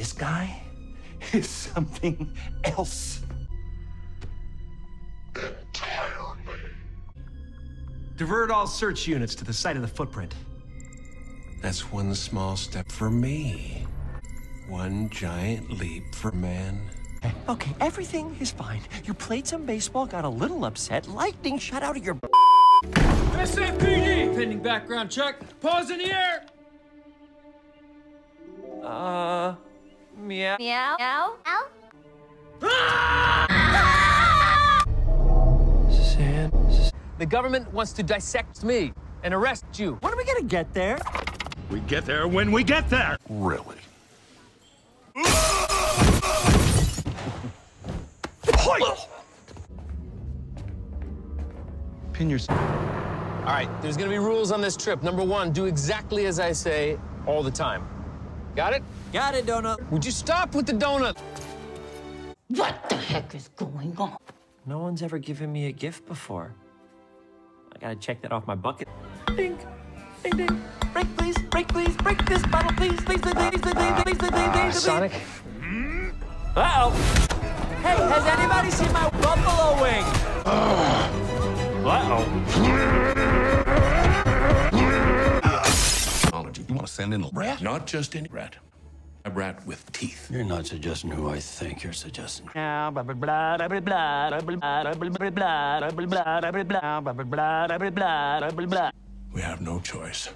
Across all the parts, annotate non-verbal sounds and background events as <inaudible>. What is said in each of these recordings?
This guy <laughs> is something else. Divert all search units to the site of the footprint. That's one small step for me, one giant leap for man. Okay, everything is fine. You played some baseball, got a little upset, lightning shot out of your. SFPD! Pending background check. Pause in the air! Meow. Meow. Meow. Meow. Sand. The government wants to dissect me and arrest you. When are we gonna get there? We get there when we get there. Really? Pin yourself. All right, there's gonna be rules on this trip. Number one, do exactly as I say all the time. Got it? Got it, Donut. Would you stop with the donut? What the heck is going on? No one's ever given me a gift before. I gotta check that off my bucket. Ding, ding, ding. Break, please, break, please, break this bottle, please, please, please, please, please, please, please, please, please. Sonic? Uh-oh. Hey, has anybody seen my buffalo wing? Uh-oh. a rat. Not just any rat. A rat with teeth. You're not suggesting who I think you're suggesting. We have no choice.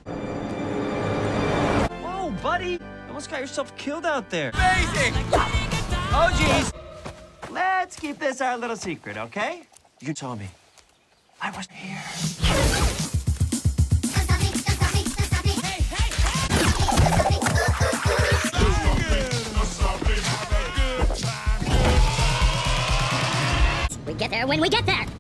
Whoa, buddy! Almost got yourself killed out there. Amazing! Oh, jeez. Let's keep this our little secret, okay? You told me. I was here. Get there when we get there.